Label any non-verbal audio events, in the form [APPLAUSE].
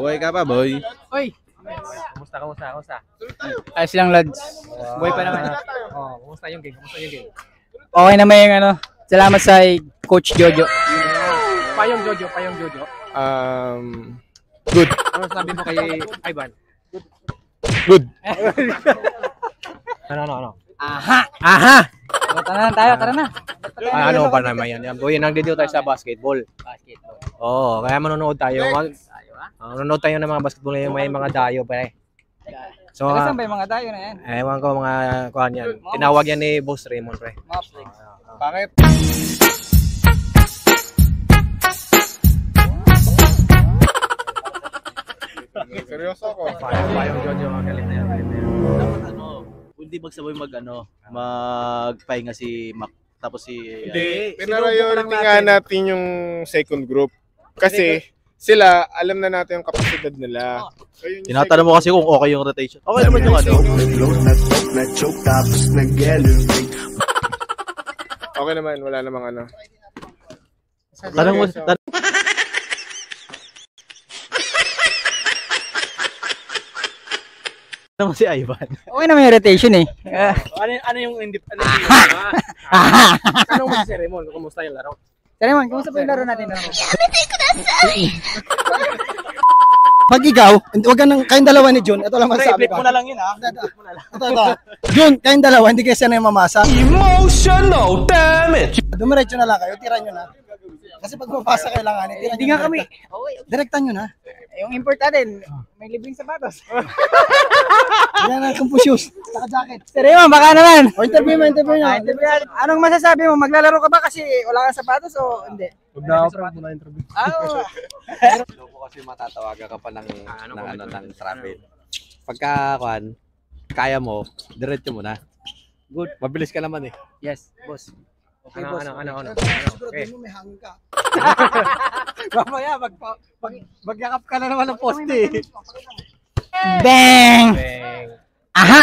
Buhay ka pa, boy. Oy! Kumusta, kumusta, kumusta? Ayos lang, lads. Buhay pa naman. Oh, kumusta yung game? Kumusta yung game? Okay naman yung ano. Salamat sa Coach Jojo. Payong Jojo, payong Jojo. Um, good. Ano sabi mo kay Ivan? Good. Ano, ano, ano? Aha! Aha! O, tara na tayo, tara na. Ah, ano ba naman yan? Yan, Boy, nandito tayo sa basketball. Basketball. Oo, kaya manonood tayo. Mag, Tayo ah. uh, manonood tayo ng mga basketball ngayon, may mga dayo pa eh. So, ah, saan ba yung mga tayo na yan? ewan ko mga kuhan yan. Tinawag yan ni Boss Raymond, pre. Mga. Bakit? Seryoso ako. Payong, payong Jojo, ang galit na yan. Hindi magsabay mag ano, magpahinga si Mac tapos si Hindi, pinarayority lang nga natin. yung second group. Kasi sila, alam na natin yung kapasidad nila. So, yun yung Tinatanong mo kasi kung okay yung rotation. Okay naman yung ano. Okay naman, wala namang ano. Tanong mo, tan- Mo si Ivan. Okay naman yung rotation eh. Ah, Ano, ano yung hindi, ano yung Tanong mo si Raymond, kumusta yung laro? Tara man, kumusta pa yung laro natin? Pag ikaw, huwag ka nang, kayong dalawa ni Jun, ito lang masasabi ko. lang yun ha. Ito, ito. Jun, kayong dalawa, hindi kayo sanay mamasa. Emotional damage. Dumiretso na lang kayo, tira nyo na. Kasi pag mapasa kailangan, tira Hindi nga kami. Direkta nyo na. Yung import natin, may libreng sapatos. Yan ang kumpus shoes, saka jacket. Seryo, baka naman. O interview mo, interview nyo. Anong masasabi mo? Maglalaro ka ba kasi wala kang sapatos o hindi? Huwag na ako muna interview. Ah, Ano po kasi matatawagan ka pa ng, ano ng, ano, ng travel. Pagka, kwan, kaya mo, diretso mo na. Good. Mabilis ka naman eh. yes, boss. Okay, Ano, boss. ano, ano, ano, Okay. ano, okay. mo may hang ka. [LAUGHS] [LAUGHS] Mamaya, mag, mag, magyakap ka na naman ng poste. Bang! Bang. Aha!